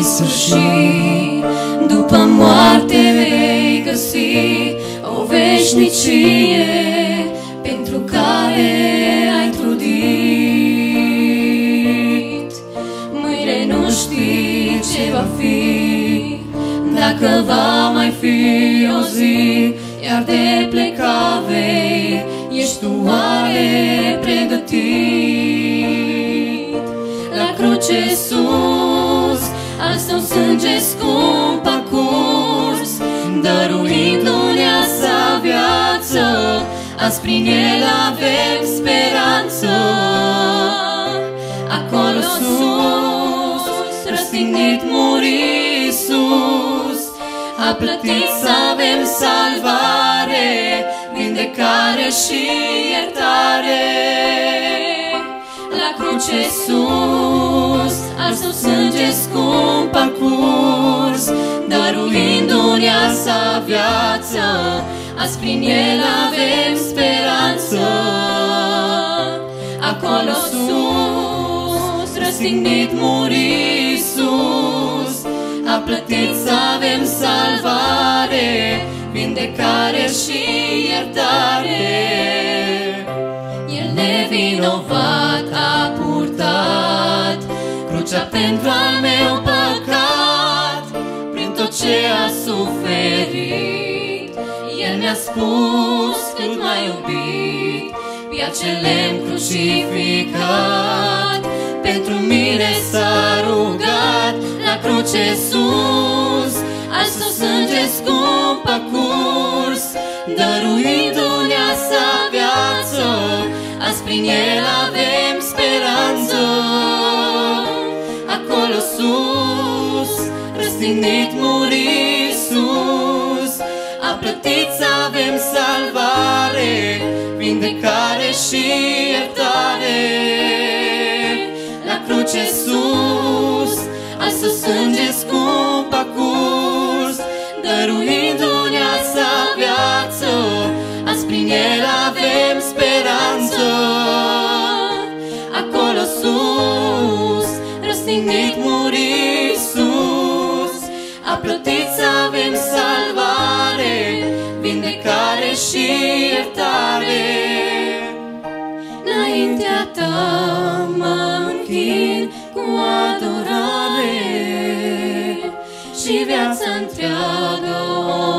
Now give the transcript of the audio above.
nesfârșit. După moarte vei găsi o veșnicie pentru care ai trudit. Mâine nu știi ce va fi, dacă va mai fi o zi, iar de pleca vei, ești tu La cruce sus, al său sânge scump a curs, dăruindu-ne sa viață, azi prin el avem speranță. Acolo sus, răstignit muri sus, a plătit să avem salvare, vindecare și iertare. La cruce sus, al său sânge scump a curs, dăruindu-ne sa viață, azi prin el avem speranță. Acolo sus, răstignit muri sus, a plătit să avem salvare, vindecare și iertare. El nevinovat a purtat crucea pentru al meu păcat, prin tot ce a suferit. El mi-a spus cât m-a iubit, pe acel lemn crucificat, pentru mine s-a rugat la cruce sus, al său sânge scump a curs, dăruindu-ne sa viață, azi prin el avem sus, răstignit muri sus, a plătit să avem salvare, vindecare și iertare. La cruce sus, al său sânge scump a curs, dăruindu-ne plătit să avem salvare, vindecare și iertare. Înaintea ta mă închin cu adorare și viața întreagă o